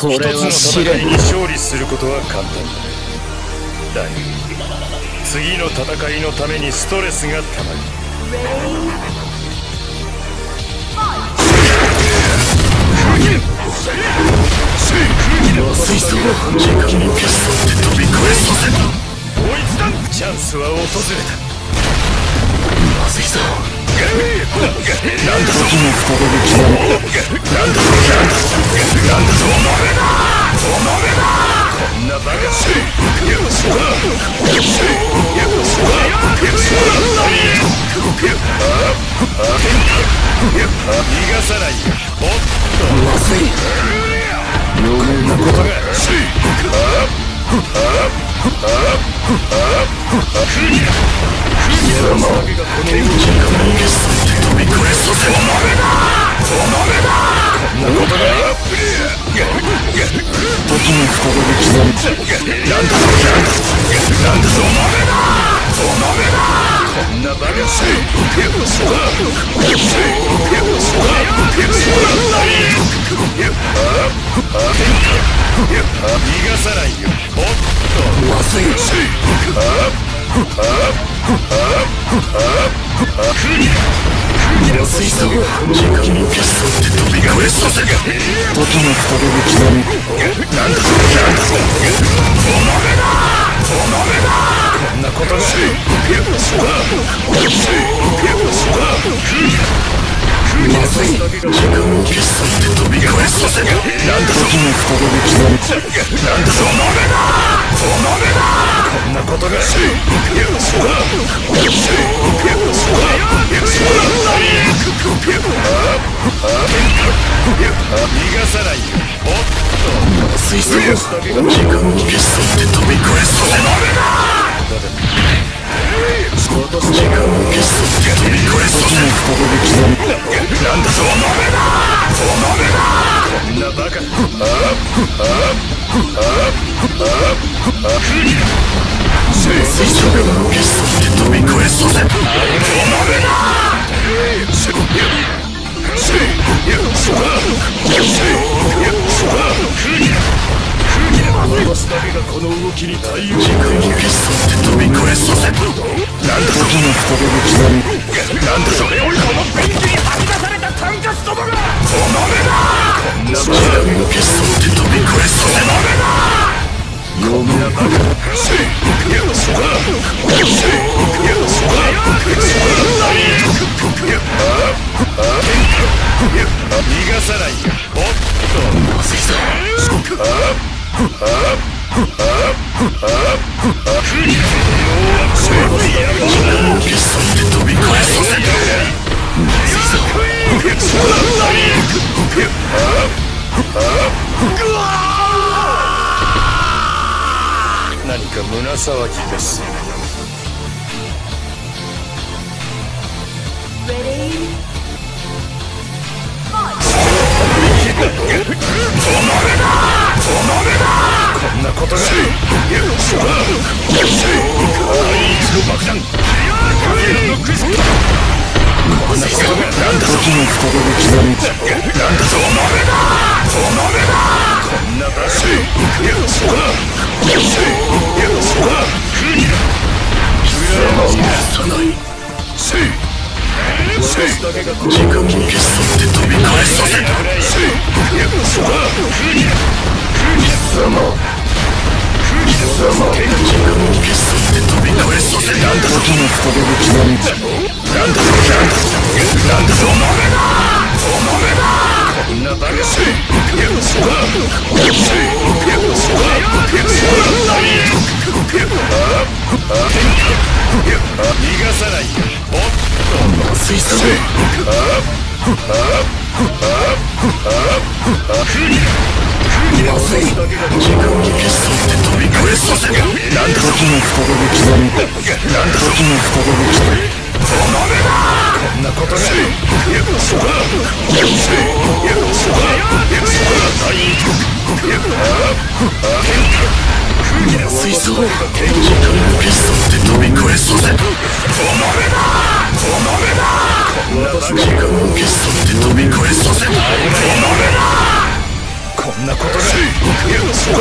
これは試練に勝利することは簡単だ。だが次の戦いのためにストレスがたまる。水槽時間を消すって飛び越えさせたもう一段チャンスは訪れた。まずいぞなんだ時の再び刻むなんだぞなんだぞお前だお前だこんなバカしよしだよしよしだよし逃がさないよおっまずい余命なことが逃がさないよまずいぞ時間を消すって飛び越えさせ時の再び刻むなんだぞなんだぞお前だお前だこんなことがまずい時間を消すって飛び越えさせなんだぞ時の再び刻むなんだぞお前だお前だっまずいぞ時間を消すって飛び越えさせ時間を消すって飛び越えさせ再び刻むなんだぞお前だお前だこんなバカ水晶を消すって飛び越えさせお前だししよしだよしよし逃がさないよ。時間を消すって飛び越えさせまずいぞよし何か胸騒ぎですこんなことがまずいぞなんだ時の再び刻むなんだぞお前だお前だこんなバカよしだよしよしださないせいせい私だけがこの時間を消すって飛び越時の再び刻むなんだぞなんだなんだぞお前だお前だこんなバカせい。よしだよしよしだよし逃がさない。よおっまずい。ぞまずい時間を消すって飛び越えさせなんだ時の再び刻むなんだ時の再び刻むこんなことがよしだよしよしだよしまずいぞ時間を消すって飛び越えさせ時間を消すって飛び越えさせこんなことで。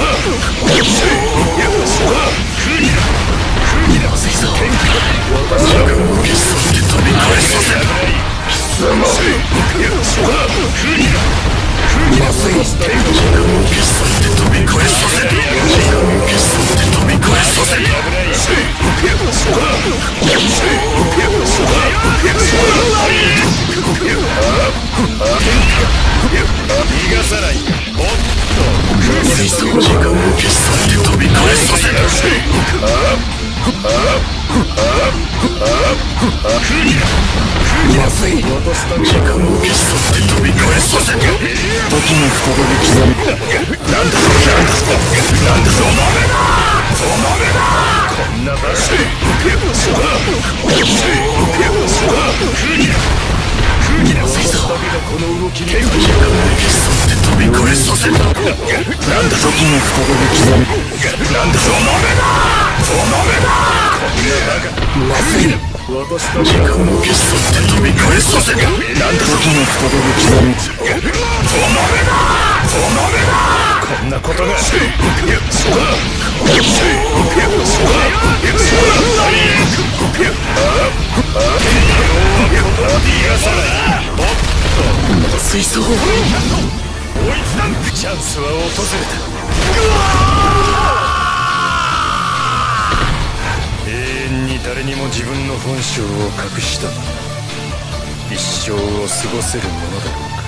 時間を消し去って飛び越えさせまずい時間を消し去って飛び越えさせ時が再び刻みなんだぞなんだぞなんだぞお前だお前だこんな場所。刻みなんだぞお前だお前だまずい時間を消し去って飛び越えさせなんだぞ時が再び刻みお前だお前だこんなことが水槽追いつだチャンスは訪れた本性を隠した一生を過ごせるものだろう